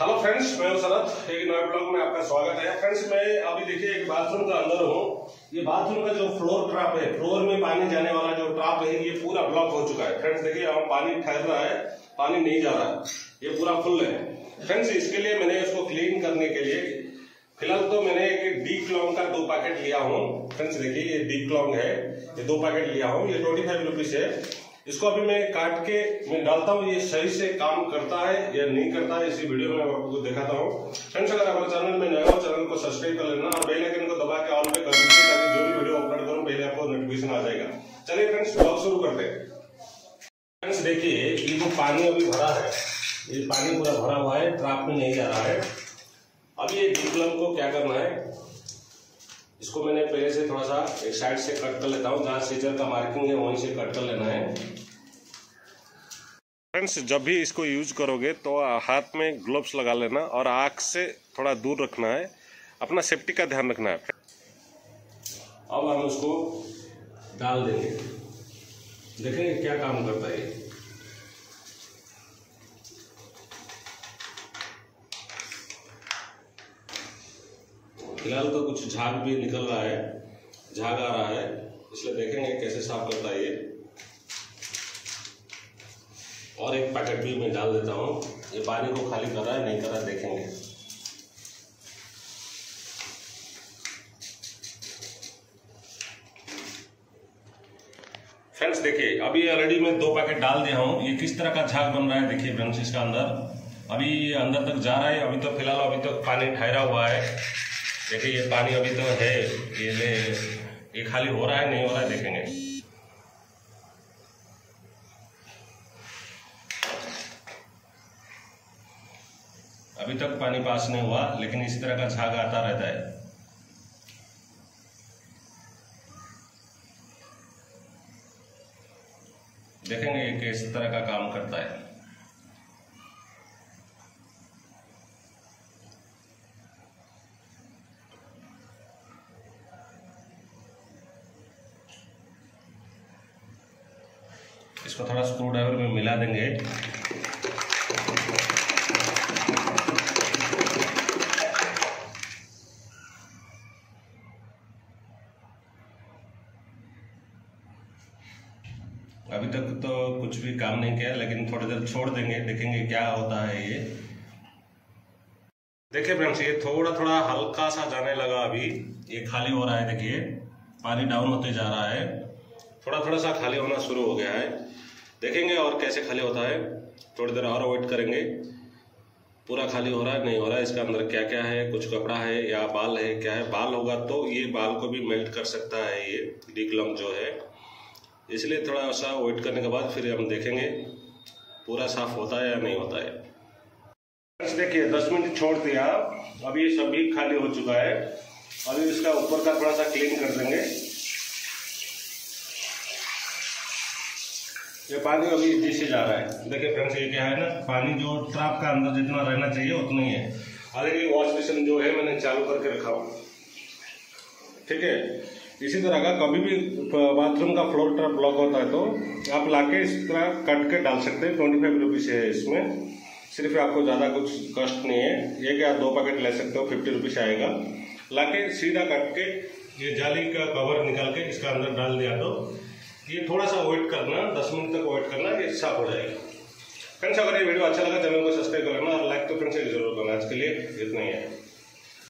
Hello friends मैं शरद एक नए ब्लॉग में आपका स्वागत है। फ्रेंड्स मैं अभी देखिए एक बाथरूम का अंदर हूँ। ये बाथरूम का जो फ्लोर ट्रैप है फ्लोर में पानी जाने वाला जो ट्रैप है, ये पूरा ब्लॉक हो चुका है। फ्रेंड्स देखिए, यहाँ पानी ठहर रहा है, पानी नहीं जा रहा है। ये पूरा फुल है। फ्रेंड्स इसके लिए मैंने इसको क्लीन करने के लिए, फ़िलहाल तो मैंने एक डी क्लॉन्ग का दो पैकेट लिया हूँ। फ्रेंड्स देखिए, ये डी क्लॉन्ग है, ये दो पैकेट लिया हूँ। ये ट्वेंटी फाइव रुपीज़ है। इसको अभी मैं काट के मैं डालता हूँ, ये सही से काम करता है या नहीं करता है, इसी वीडियो में आपको दिखाता हूँ। फ्रेंड्स अगर हमारे चैनल में नया हो, चैनल को सब्सक्राइब कर लेना और बेल आइकन को दबा के ऑल पे कर दीजिए ताकि जो भी वीडियो अपलोड करूँ, पहले आपको नोटिफिकेशन आ जाएगा। चलिए फ्रेंड्स ब्लॉग शुरू करते फ्रेंड्स देखिए, ये जो पानी अभी भरा है, ये पानी पूरा भरा हुआ है ट्राप में नहीं जा रहा है। अभी ये डिप्लम को क्या करना है? इसको मैंने पहले से थोड़ा सा एक साइड से कट कर लेता हूँ जहाँ सीजर का मार्किंग है वहीं से कट कर लेना है। फ्रेंड्स जब भी इसको यूज़ करोगे तो हाथ में ग्लोव्स लगा लेना और आँख से थोड़ा दूर रखना है। अपना सेफ्टी का ध्यान रखना है। अब हम उसको डाल देंगे। देखेंगे क्या काम करता है फ़िलहाल तो कुछ झाग भी निकल रहा है, झाग आ रहा है, इसलिए देखेंगे कैसे साफ़ करता है ये। और एक पैकेट भी मैं डाल देता हूँ। ये पानी को खाली कर रहा है, नहीं कर रहा है देखेंगे। फ्रेंड्स देखिए, अभी ऑलरेडी मैं दो पैकेट डाल दिया हूँ। ये किस तरह का झाग बन रहा है, देखिए फ्रेंड्स इसका अंदर। अभी अंदर तक जा रहा है, अभी तो फ़िलहाल अभी तक तो पानी ठहरा हुआ है। देखिए, ये पानी अभी तो है, ये ले, ये खाली हो रहा है, नहीं हो रहा है, देखेंगे। अभी तक पानी पास नहीं हुआ, लेकिन इस तरह का झाग आता रहता है। देखेंगे किस तरह का काम करता है। इसको थोड़ा स्क्रू ड्राइवर में मिला देंगे। अभी तक तो कुछ भी काम नहीं किया, लेकिन थोड़ी देर छोड़ देंगे, देखेंगे क्या होता है ये। देखिए फ्रेंड्स ये थोड़ा थोड़ा हल्का सा जाने लगा अभी। ये खाली हो रहा है, देखिए। पानी डाउन होते जा रहा है। थोड़ा थोड़ा सा खाली होना शुरू हो गया है। देखेंगे और कैसे खाली होता है। थोड़ी देर और वेट करेंगे। पूरा खाली हो रहा है, नहीं हो रहा है, इसका अंदर क्या क्या है, कुछ कपड़ा है या बाल है, क्या है, बाल होगा तो ये बाल को भी मेल्ट कर सकता है ये डिकलम जो है। इसलिए थोड़ा सा वेट करने के बाद फिर हम देखेंगे पूरा साफ़ होता है या नहीं होता है। देखिए, दस मिनट छोड़ दिया। अभी ये सब भी खाली हो चुका है। अभी इसका ऊपर का थोड़ा सा क्लीन कर देंगे। ये पानी अभी इसी से जा रहा है। देखिए फ्रेंड्स, ये क्या है ना, पानी जो ट्रैप का अंदर जितना रहना चाहिए, उतना ही है। ऑलरेडी वॉश बेसिन जो है, मैंने चालू करके रखा हूँ। ठीक है? इसी तरह का कभी भी बाथरूम का फ्लोर ट्रैप ब्लॉक होता है तो आप लाके इस तरह कट के डाल सकते हैं। ट्वेंटी फाइव रुपीज़ है इसमें। सिर्फ़ आपको ज़्यादा कुछ कष्ट नहीं है। ये क्या, दो पैकेट ले सकते हो, फिफ्टी रुपीज़ आएगा। लाके सीधा कट के ये जाली का कवर निकाल के इसका अंदर डाल दिया तो ये थोड़ा सा वेट करना, दस मिनट तक वेट करना, ये साफ़ हो जाएगा। फ्रेंड्स अगर ये वीडियो अच्छा लगा, चैनल को सब्सक्राइब करना और लाइक तो फ्रेंड्स ज़रूर करना, आज के लिए इतना ही है।